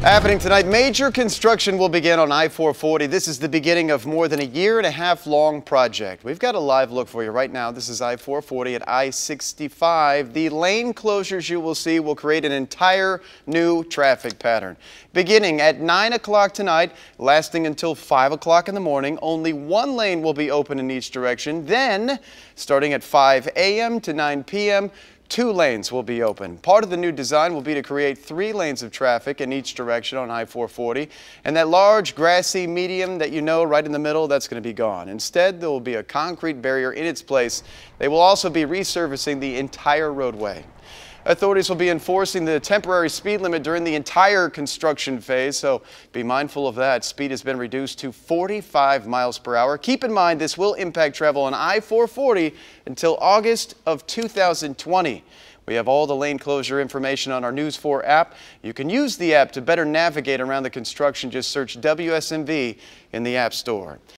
Happening tonight, major construction will begin on I-440. This is the beginning of more than a year and a half long project. We've got a live look for you right now. This is I-440 at I-65. The lane closures you will see will create an entire new traffic pattern. Beginning at 9 o'clock tonight, lasting until 5 o'clock in the morning, only one lane will be open in each direction. Then, starting at 5 a.m. to 9 p.m., Two lanes will be open. Part of the new design will be to create three lanes of traffic in each direction on I-440. And that large grassy medium that you know right in the middle, that's going to be gone. Instead, there will be a concrete barrier in its place. They will also be resurfacing the entire roadway. Authorities will be enforcing the temporary speed limit during the entire construction phase, so be mindful of that. Speed has been reduced to 45 miles per hour. Keep in mind this will impact travel on I-440 until August of 2020. We have all the lane closure information on our News 4 app. You can use the app to better navigate around the construction. Just search WSMV in the App Store.